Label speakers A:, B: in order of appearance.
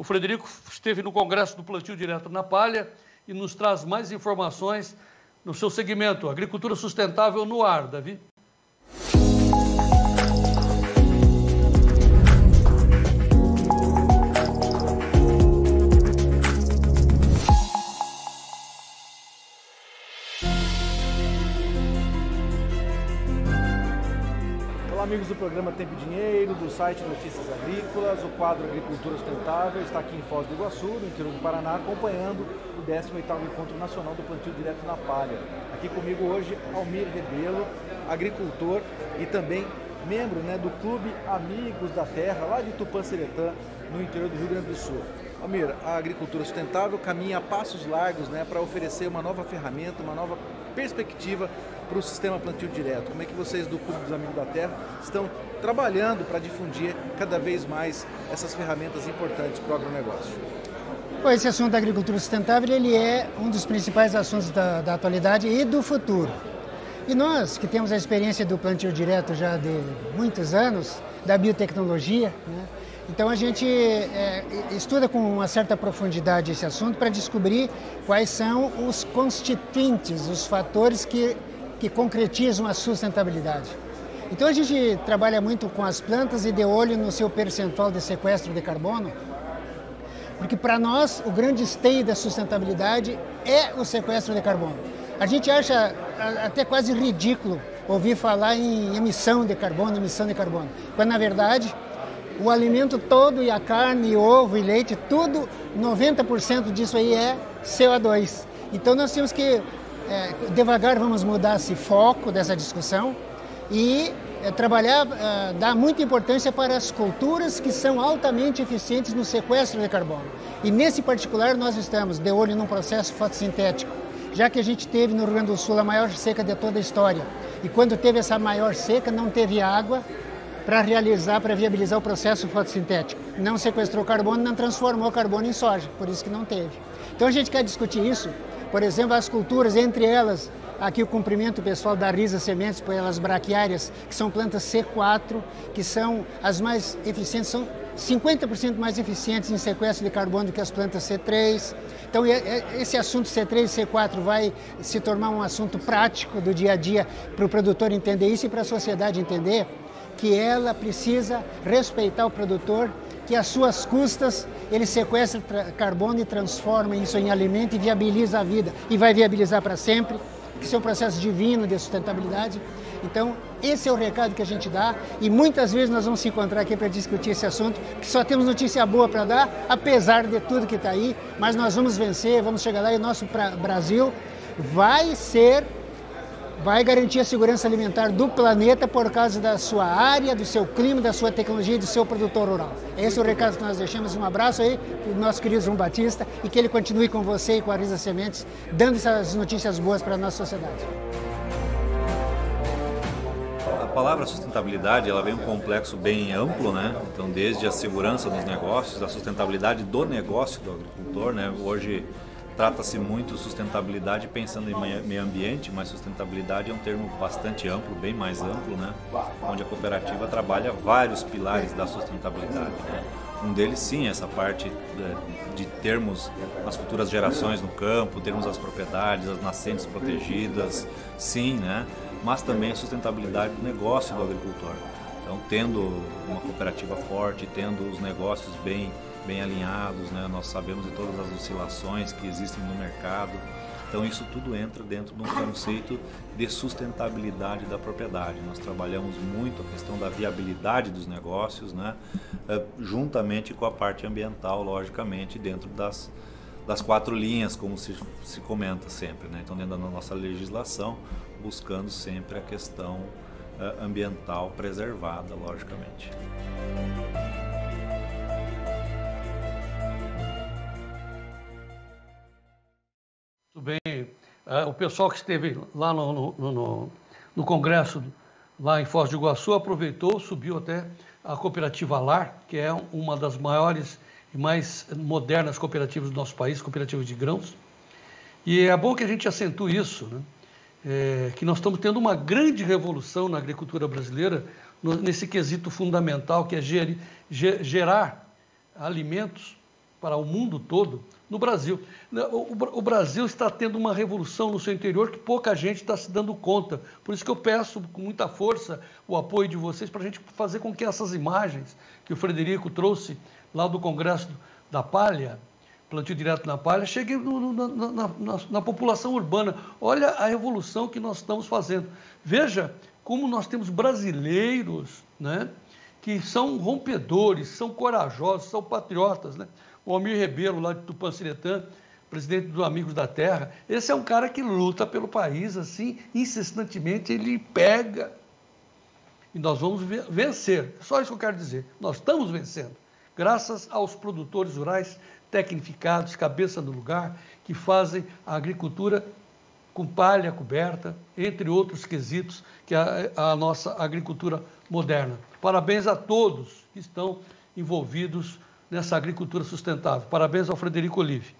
A: O Frederico esteve no Congresso do Plantio Direto na Palha e nos traz mais informações no seu segmento Agricultura Sustentável no Ar, Davi.
B: Amigos do programa Tempo e Dinheiro, do site Notícias Agrícolas, o quadro Agricultura Sustentável está aqui em Foz do Iguaçu, no interior do Paraná, acompanhando o 18º Encontro Nacional do Plantio Direto na Palha. Aqui comigo hoje, Almir Rebelo, agricultor e também membro né, do Clube Amigos da Terra, lá de Tupã-Seretã, no interior do Rio Grande do Sul. Almir, a agricultura sustentável caminha a passos largos né, para oferecer uma nova ferramenta, uma nova perspectiva para o sistema plantio direto? Como é que vocês do Clube dos Amigos da Terra estão trabalhando para difundir cada vez mais essas ferramentas importantes para o agronegócio?
C: Esse assunto da agricultura sustentável ele é um dos principais assuntos da, da atualidade e do futuro. E nós, que temos a experiência do plantio direto já de muitos anos, da biotecnologia, né? então a gente é, estuda com uma certa profundidade esse assunto para descobrir quais são os constituintes, os fatores que que concretizam a sustentabilidade. Então a gente trabalha muito com as plantas e de olho no seu percentual de sequestro de carbono, porque para nós o grande esteio da sustentabilidade é o sequestro de carbono. A gente acha até quase ridículo ouvir falar em emissão de carbono, emissão de carbono, quando na verdade o alimento todo e a carne, e ovo e leite, tudo, 90% disso aí é CO2. Então nós temos que é, devagar vamos mudar esse foco dessa discussão e é, trabalhar, é, dar muita importância para as culturas que são altamente eficientes no sequestro de carbono. E nesse particular nós estamos de olho num processo fotossintético, já que a gente teve no Rio Grande do Sul a maior seca de toda a história. E quando teve essa maior seca, não teve água para realizar, para viabilizar o processo fotossintético. Não sequestrou carbono, não transformou carbono em soja, por isso que não teve. Então a gente quer discutir isso por exemplo, as culturas, entre elas, aqui o cumprimento pessoal da Risa Sementes, por elas braquiárias, que são plantas C4, que são as mais eficientes, são 50% mais eficientes em sequestro de carbono do que as plantas C3. Então, esse assunto C3 e C4 vai se tornar um assunto prático do dia a dia para o produtor entender isso e para a sociedade entender que ela precisa respeitar o produtor que às suas custas ele sequestra carbono e transforma isso em alimento e viabiliza a vida e vai viabilizar para sempre, que isso é um processo divino de sustentabilidade. Então, esse é o recado que a gente dá e muitas vezes nós vamos se encontrar aqui para discutir esse assunto, que só temos notícia boa para dar, apesar de tudo que está aí, mas nós vamos vencer, vamos chegar lá e o nosso Brasil vai ser vai garantir a segurança alimentar do planeta por causa da sua área, do seu clima, da sua tecnologia e do seu produtor rural. Esse é o recado que nós deixamos. Um abraço aí para o nosso querido João Batista e que ele continue com você e com a Risa Sementes, dando essas notícias boas para a nossa sociedade.
D: A palavra sustentabilidade ela vem um complexo bem amplo, né? Então, desde a segurança dos negócios, a sustentabilidade do negócio do agricultor, né? Hoje trata-se muito sustentabilidade pensando em meio ambiente, mas sustentabilidade é um termo bastante amplo, bem mais amplo, né? Onde a cooperativa trabalha vários pilares da sustentabilidade. Né? Um deles, sim, essa parte de, de termos as futuras gerações no campo, termos as propriedades, as nascentes protegidas, sim, né? Mas também a sustentabilidade do negócio do agricultor. Então, tendo uma cooperativa forte, tendo os negócios bem bem alinhados, né? nós sabemos de todas as oscilações que existem no mercado. Então isso tudo entra dentro de um conceito de sustentabilidade da propriedade. Nós trabalhamos muito a questão da viabilidade dos negócios, né? Eh, juntamente com a parte ambiental, logicamente, dentro das, das quatro linhas, como se, se comenta sempre. Né? Então dentro da nossa legislação, buscando sempre a questão eh, ambiental preservada, logicamente.
A: Uh, o pessoal que esteve lá no, no, no, no, Congresso, lá em Foz do Iguaçu, aproveitou, subiu até a cooperativa LAR, que é uma das maiores e mais modernas cooperativas do nosso país, cooperativa de grãos. E é bom que a gente acentue isso, né? É, que nós estamos tendo uma grande revolução na agricultura brasileira, no, nesse quesito fundamental que é ger, ger, gerar alimentos para o mundo todo no Brasil. O Brasil está tendo uma revolução no seu interior que pouca gente está se dando conta. Por isso que eu peço com muita força o apoio de vocês para a gente fazer com que essas imagens que o Frederico trouxe lá do Congresso da Palha, plantio direto na palha, cheguem no, na, na, na, na população urbana. Olha a revolução que nós estamos fazendo. Veja como nós temos brasileiros né, que são rompedores, são corajosos, são patriotas. Né? O Almir Rebelo, lá de Tupanciretã, presidente dos Amigos da Terra, esse é um cara que luta pelo país assim, incessantemente, ele pega. E nós vamos vencer. Só isso que eu quero dizer. Nós estamos vencendo. Graças aos produtores rurais tecnificados, cabeça no lugar, que fazem a agricultura com palha coberta, entre outros quesitos, que a, a nossa agricultura moderna. Parabéns a todos que estão envolvidos nessa agricultura sustentável. Parabéns ao Frederico Olive.